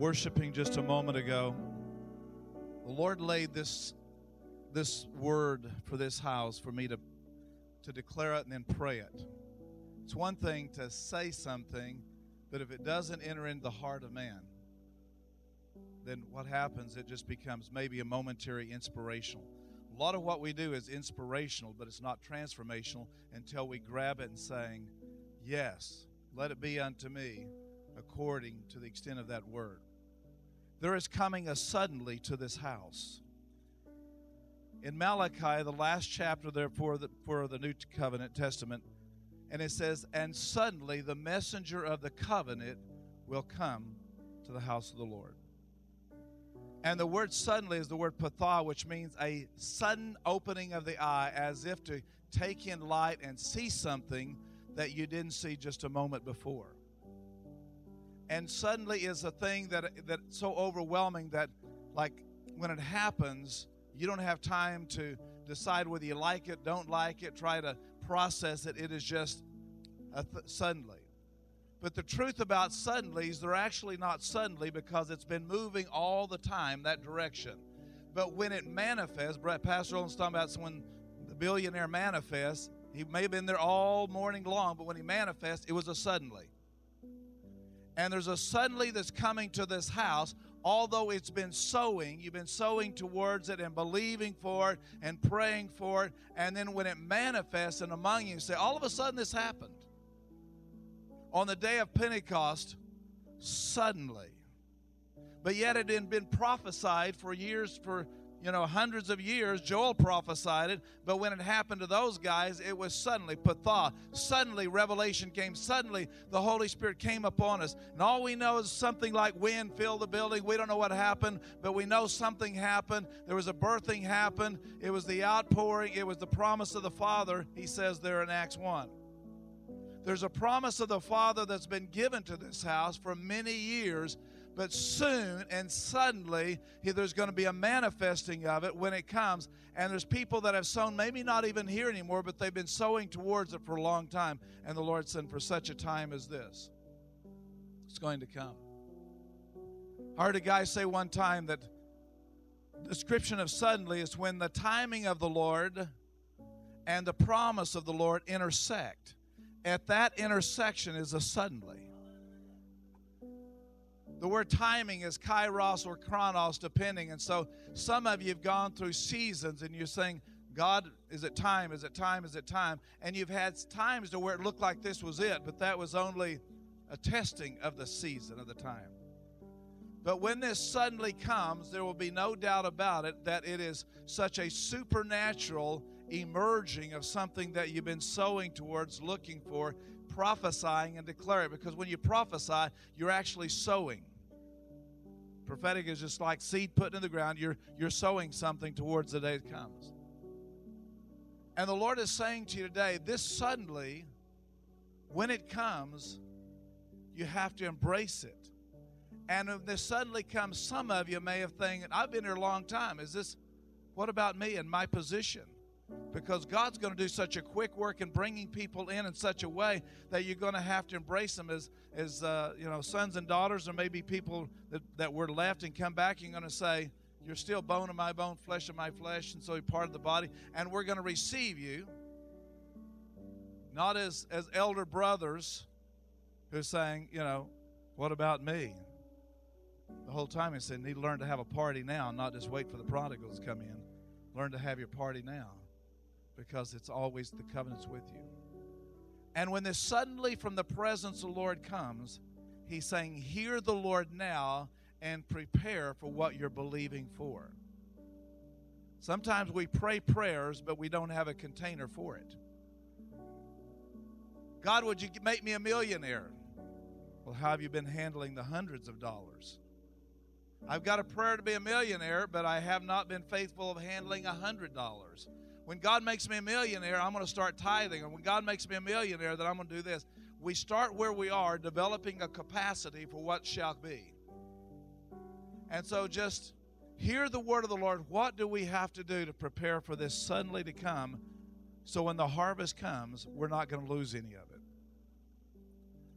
worshiping just a moment ago, the Lord laid this this word for this house for me to to declare it and then pray it. It's one thing to say something, but if it doesn't enter into the heart of man, then what happens? It just becomes maybe a momentary inspirational. A lot of what we do is inspirational, but it's not transformational until we grab it and saying, Yes, let it be unto me according to the extent of that word. There is coming a suddenly to this house. In Malachi, the last chapter there for the, for the New Covenant Testament, and it says, And suddenly the messenger of the covenant will come to the house of the Lord. And the word suddenly is the word patha, which means a sudden opening of the eye, as if to take in light and see something that you didn't see just a moment before. And suddenly is a thing that that's so overwhelming that, like, when it happens, you don't have time to decide whether you like it, don't like it, try to process it. It is just th- suddenly. But the truth about suddenlies, they're actually not suddenly because it's been moving all the time that direction. But when it manifests, Brett Pastor Olin's talking about when the billionaire manifests, he may have been there all morning long, but when he manifests, it was a suddenly. And there's a suddenly that's coming to this house, although it's been sowing, you've been sowing towards it and believing for it and praying for it. And then when it manifests and among you, say, all of a sudden this happened on the day of Pentecost suddenly. But yet it had been prophesied for years, for you know, hundreds of years. Joel prophesied it, but when it happened to those guys, it was suddenly, patha. Suddenly, revelation came. Suddenly, the Holy Spirit came upon us. And all we know is something like wind filled the building. We don't know what happened, but we know something happened. There was a birthing happened. It was the outpouring. It was the promise of the Father, he says there in Acts 1. There's a promise of the Father that's been given to this house for many years, but soon and suddenly there's going to be a manifesting of it when it comes. And there's people that have sown, maybe not even here anymore, but they've been sowing towards it for a long time. And the Lord said, for such a time as this, it's going to come. I heard a guy say one time that description of suddenly is when the timing of the Lord and the promise of the Lord intersect at that intersection is a suddenly. The word timing is kairos or chronos, depending. And so some of you have gone through seasons and you're saying, God, is it time? Is it time? Is it time? And you've had times to where it looked like this was it, but that was only a testing of the season of the time. But when this suddenly comes, there will be no doubt about it that it is such a supernatural emerging of something that you've been sowing towards, looking for, prophesying and declaring. Because when you prophesy, you're actually sowing. Prophetic is just like seed put in the ground. You're, you're sowing something towards the day that comes. And the Lord is saying to you today, this suddenly, when it comes, you have to embrace it. And if this suddenly comes, some of you may have think, I've been here a long time. Is this, what about me and my position? Because God's going to do such a quick work in bringing people in in such a way that you're going to have to embrace them as as uh, you know sons and daughters, or maybe people that, that were left and come back. You're going to say, "You're still bone of my bone, flesh of my flesh," and so you're part of the body, and we're going to receive you not as as elder brothers who's saying, you know, what about me? The whole time he said, need to learn to have a party now, not just wait for the prodigals to come in. Learn to have your party now because it's always the covenant's with you. And when this suddenly from the presence of the Lord comes, he's saying, Hear the Lord now and prepare for what you're believing for. Sometimes we pray prayers, but we don't have a container for it. God, would you make me a millionaire? Well, how have you been handling the hundreds of dollars? I've got a prayer to be a millionaire, but I have not been faithful of handling a hundred dollars. When God makes me a millionaire, I'm going to start tithing. And when God makes me a millionaire, then I'm going to do this. We start where we are, developing a capacity for what shall be. And so just hear the word of the Lord. What do we have to do to prepare for this suddenly to come so when the harvest comes, we're not going to lose any of it?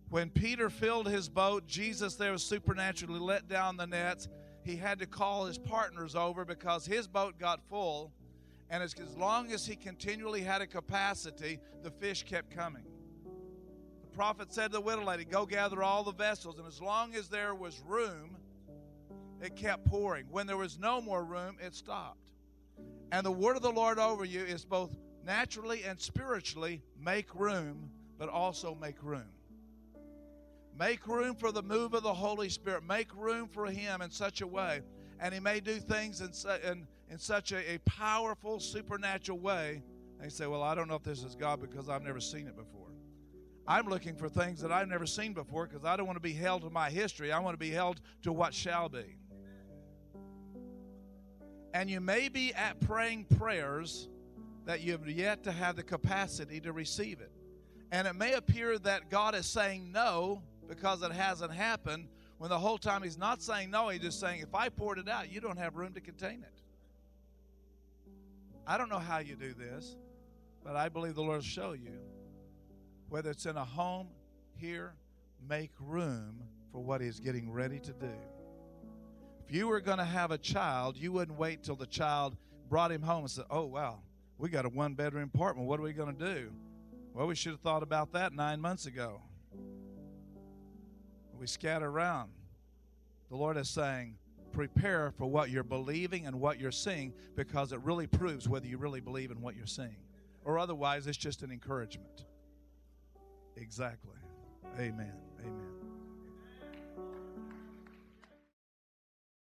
When Peter filled his boat, Jesus there supernaturally let down the nets. He had to call his partners over because his boat got full. And as, as long as he continually had a capacity, the fish kept coming. The prophet said to the widow lady, Go gather all the vessels. And as long as there was room, it kept pouring. When there was no more room, it stopped. And the word of the Lord over you is both naturally and spiritually make room, but also make room. Make room for the move of the Holy Spirit. Make room for Him in such a way. And He may do things in, in, in such a, a powerful, supernatural way. And you say, Well, I don't know if this is God because I've never seen it before. I'm looking for things that I've never seen before because I don't want to be held to my history. I want to be held to what shall be. And you may be at praying prayers that you have yet to have the capacity to receive it. And it may appear that God is saying no because it hasn't happened, when the whole time He's not saying no, He's just saying, if I poured it out, you don't have room to contain it. I don't know how you do this, but I believe the Lord will show you. Whether it's in a home, here, make room for what He's getting ready to do. If you were going to have a child, you wouldn't wait till the child brought him home and said, Oh, wow, we got a one bedroom apartment. What are we going to do? Well, we should have thought about that nine months ago. We scatter around. The Lord is saying, prepare for what you're believing and what you're seeing because it really proves whether you really believe in what you're seeing. Or otherwise, it's just an encouragement. Exactly. Amen.